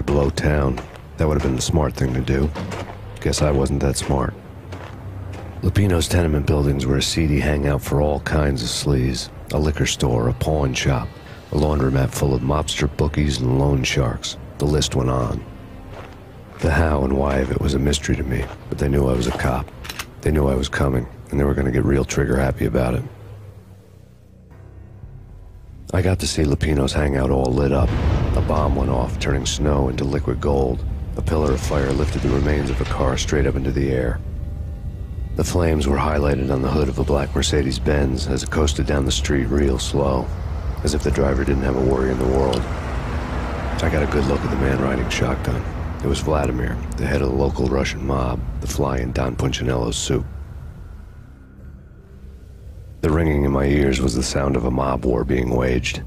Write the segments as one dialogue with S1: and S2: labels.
S1: away, blow town. That would have been the smart thing to do. Guess I wasn't that smart. Lupino's tenement buildings were a seedy hangout for all kinds of sleaze. A liquor store, a pawn shop, a laundromat full of mobster bookies and loan sharks. The list went on. The how and why of it was a mystery to me, but they knew I was a cop. They knew I was coming, and they were going to get real trigger happy about it. I got to see Lupino's hangout all lit up. A bomb went off, turning snow into liquid gold. A pillar of fire lifted the remains of a car straight up into the air. The flames were highlighted on the hood of a black Mercedes-Benz as it coasted down the street real slow, as if the driver didn't have a worry in the world. I got a good look at the man riding shotgun. It was Vladimir, the head of the local Russian mob, the fly in Don Punchinello's soup. The ringing in my ears was the sound of a mob war being waged.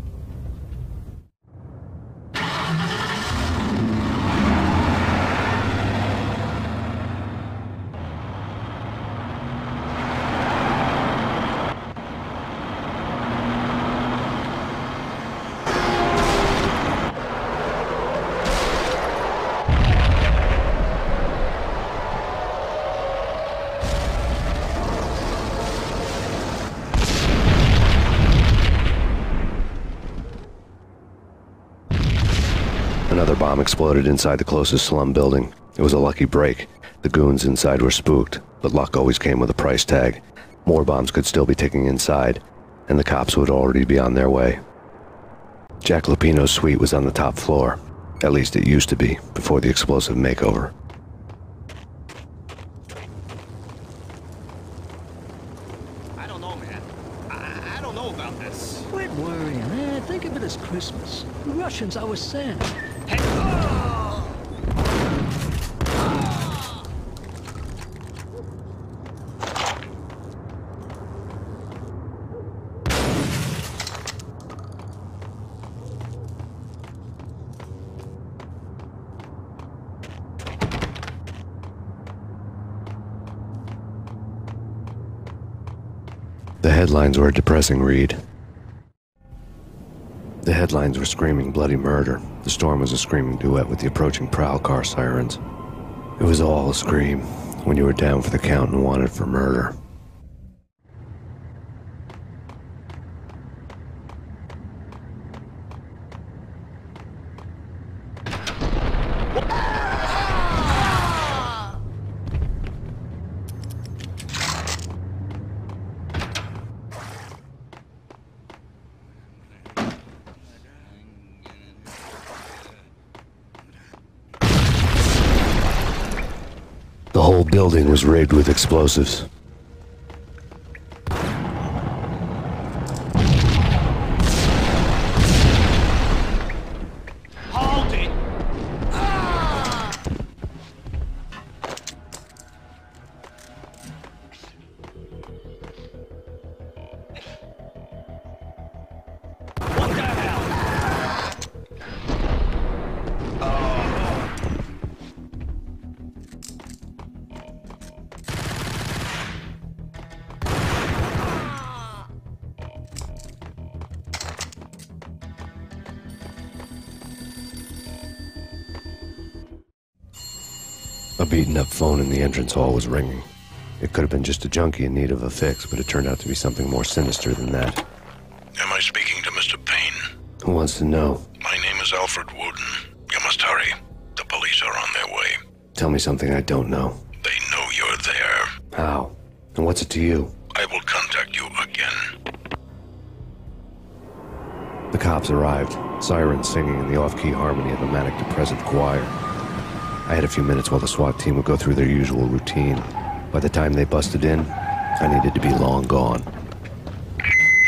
S1: Another bomb exploded inside the closest slum building. It was a lucky break. The goons inside were spooked, but luck always came with a price tag. More bombs could still be ticking inside, and the cops would already be on their way. Jack Lupino's suite was on the top floor. At least it used to be, before the explosive makeover.
S2: I don't know, man. I, I don't know about this.
S3: Quit worrying, man. Think of it as Christmas. The Russians our Santa.
S2: Hey, oh!
S1: The headlines were a depressing read. The headlines were screaming bloody murder. The storm was a screaming duet with the approaching prowl car sirens. It was all a scream when you were down for the count and wanted for murder. The whole building was rigged with explosives. A beaten up phone in the entrance hall was ringing. It could have been just a junkie in need of a fix, but it turned out to be something more sinister than that.
S4: Am I speaking to Mr. Payne?
S1: Who wants to know?
S4: My name is Alfred Woden. You must hurry. The police are on their way.
S1: Tell me something I don't know.
S4: They know you're there.
S1: How? And what's it to you?
S4: I will contact you again.
S1: The cops arrived, sirens singing in the off-key harmony of a manic depressive choir. I had a few minutes while the SWAT team would go through their usual routine. By the time they busted in, I needed to be long gone.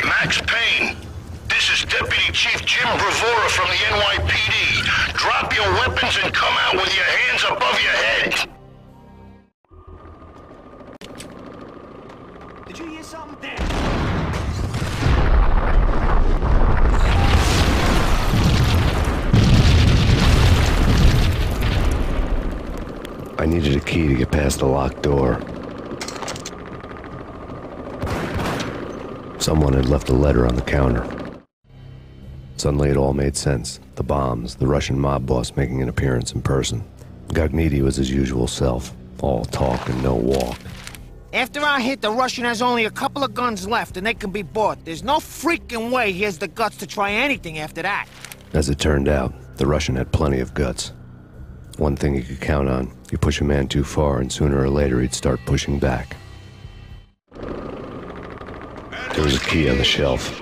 S4: Max Payne, this is Deputy Chief Jim Bravura from the NYPD. Drop your weapons and come out with your hands above your head.
S1: I needed a key to get past the locked door. Someone had left a letter on the counter. Suddenly it all made sense. The bombs, the Russian mob boss making an appearance in person. Gognitti was his usual self, all talk and no walk.
S5: After our hit, the Russian has only a couple of guns left, and they can be bought. There's no freaking way he has the guts to try anything after that.
S1: As it turned out, the Russian had plenty of guts. One thing he could count on, you push a man too far, and sooner or later he'd start pushing back. There was a key on the shelf.